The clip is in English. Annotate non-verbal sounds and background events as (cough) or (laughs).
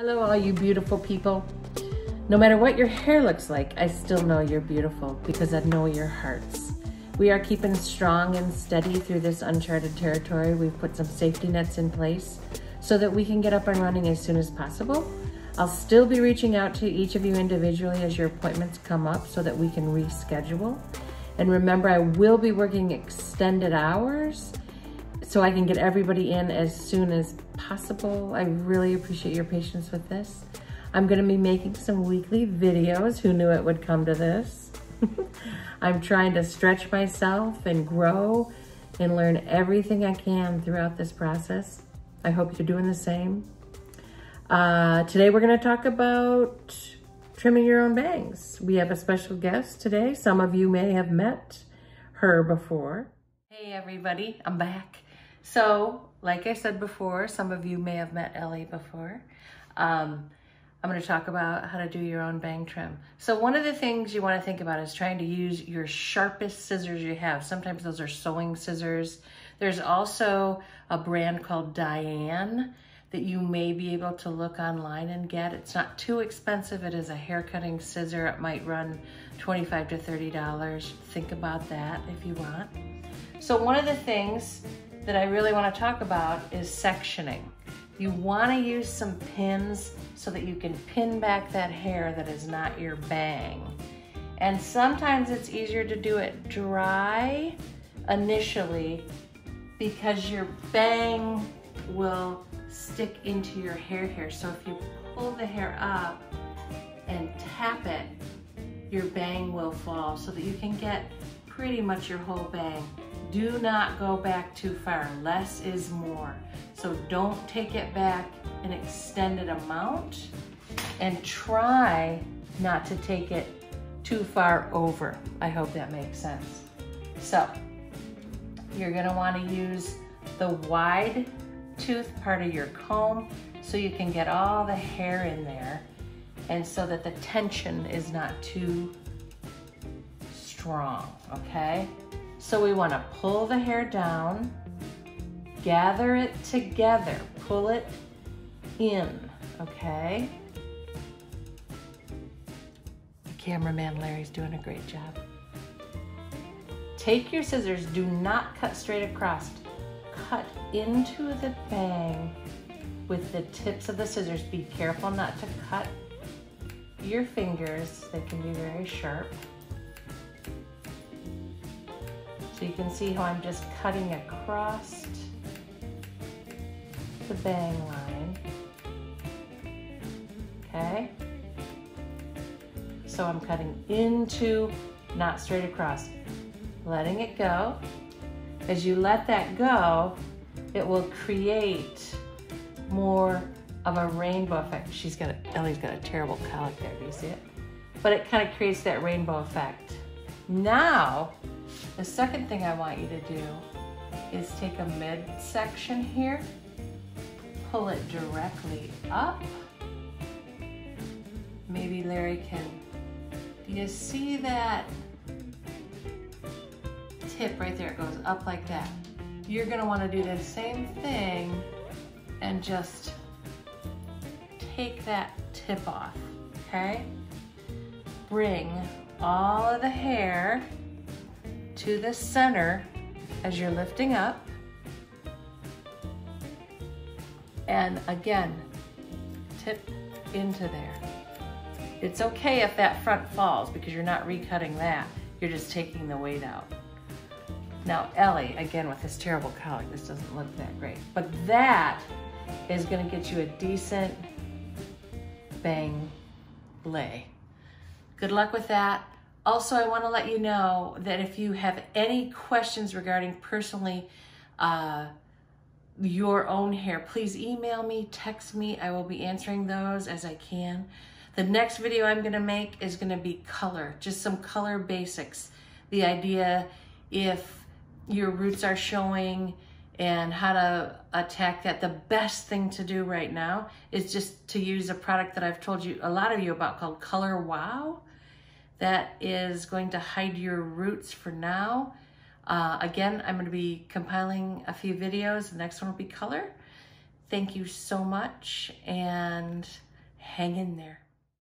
Hello, all you beautiful people. No matter what your hair looks like, I still know you're beautiful because I know your hearts. We are keeping strong and steady through this uncharted territory. We've put some safety nets in place so that we can get up and running as soon as possible. I'll still be reaching out to each of you individually as your appointments come up so that we can reschedule. And remember, I will be working extended hours so I can get everybody in as soon as possible. I really appreciate your patience with this. I'm gonna be making some weekly videos. Who knew it would come to this? (laughs) I'm trying to stretch myself and grow and learn everything I can throughout this process. I hope you're doing the same. Uh, today we're gonna talk about trimming your own bangs. We have a special guest today. Some of you may have met her before. Hey everybody, I'm back. So, like I said before, some of you may have met Ellie before. Um, I'm going to talk about how to do your own bang trim. So one of the things you want to think about is trying to use your sharpest scissors you have. Sometimes those are sewing scissors. There's also a brand called Diane that you may be able to look online and get. It's not too expensive. It is a hair cutting scissor. It might run 25 to $30. Think about that if you want. So one of the things that I really want to talk about is sectioning. You want to use some pins so that you can pin back that hair that is not your bang. And sometimes it's easier to do it dry initially because your bang will stick into your hair here. So if you pull the hair up and tap it, your bang will fall so that you can get pretty much your whole bang. Do not go back too far. Less is more. So don't take it back an extended amount and try not to take it too far over. I hope that makes sense. So you're gonna wanna use the wide tooth part of your comb so you can get all the hair in there and so that the tension is not too strong, okay? So we wanna pull the hair down, gather it together, pull it in, okay? The cameraman Larry's doing a great job. Take your scissors, do not cut straight across. Cut into the bang with the tips of the scissors. Be careful not to cut your fingers. They can be very sharp. So you can see how I'm just cutting across the bang line. Okay? So I'm cutting into, not straight across. Letting it go. As you let that go, it will create more of a rainbow effect. She's got, Ellie's got a terrible cowlick there, do you see it? But it kind of creates that rainbow effect. Now, the second thing I want you to do is take a midsection here, pull it directly up. Maybe Larry can, do you see that tip right there? It goes up like that. You're gonna wanna do the same thing and just take that tip off, okay? Bring all of the hair to the center as you're lifting up. And again, tip into there. It's okay if that front falls because you're not recutting that. You're just taking the weight out. Now Ellie, again with this terrible cowlick, this doesn't look that great, but that is gonna get you a decent bang lay. Good luck with that. Also, I want to let you know that if you have any questions regarding personally uh, your own hair, please email me, text me. I will be answering those as I can. The next video I'm going to make is going to be color, just some color basics. The idea if your roots are showing and how to attack that. The best thing to do right now is just to use a product that I've told you a lot of you about called Color Wow that is going to hide your roots for now. Uh, again, I'm going to be compiling a few videos. The next one will be color. Thank you so much, and hang in there.